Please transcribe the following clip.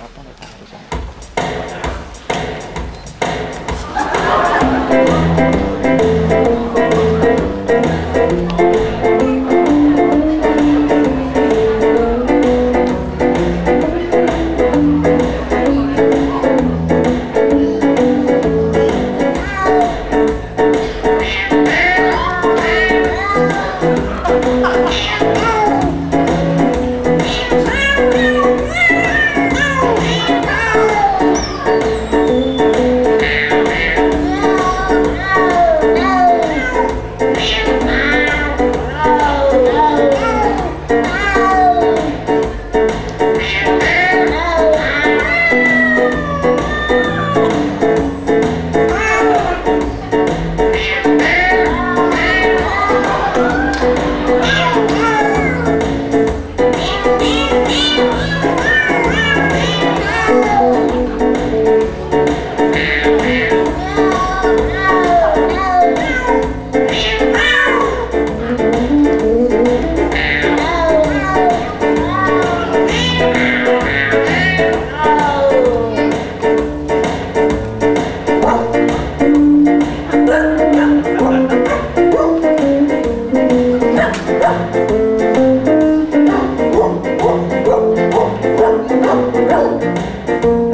然后帮着他一下。Woo!